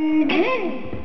Okay.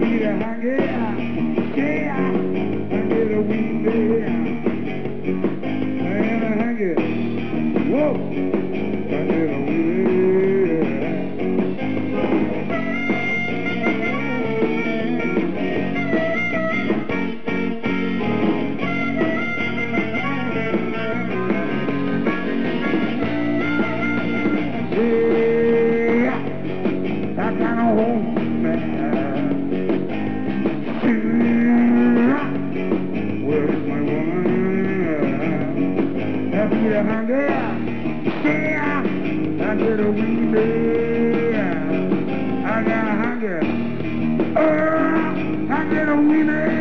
Peter Hungry. yeah, I get a I got hunger, oh, I get a wee.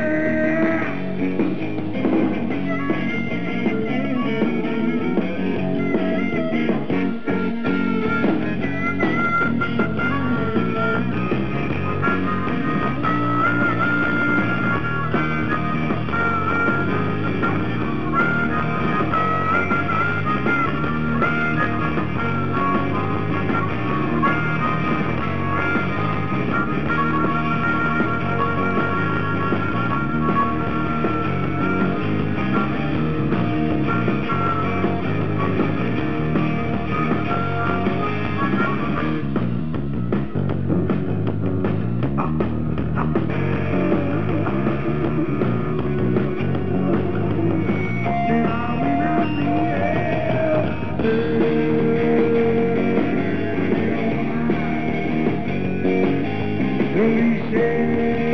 Till say.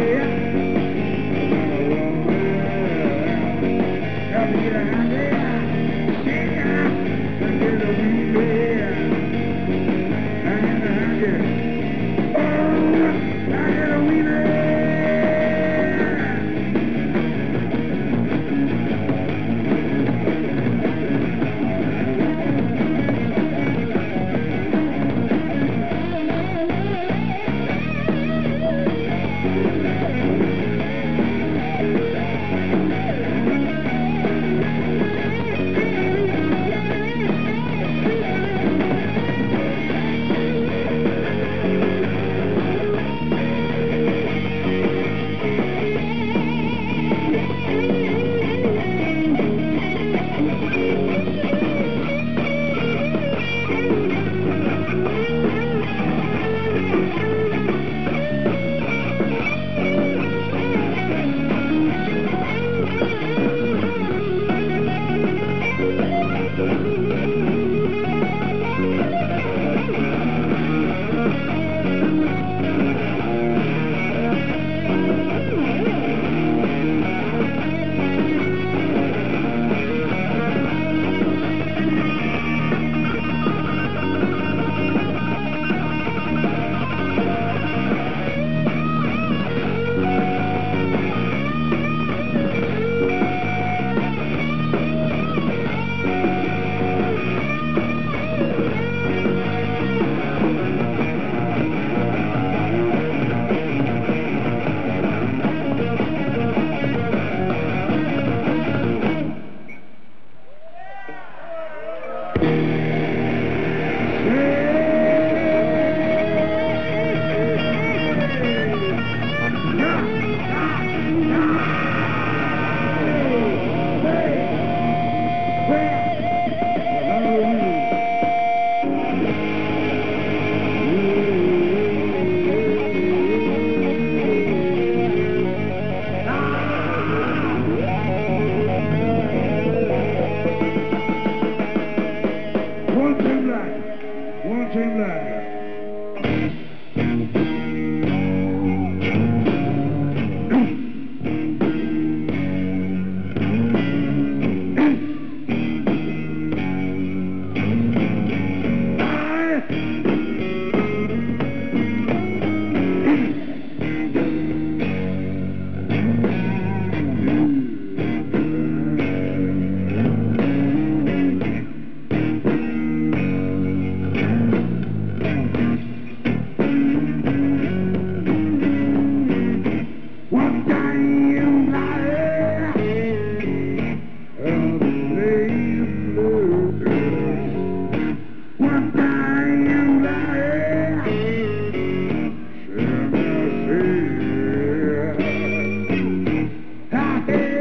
Thank you.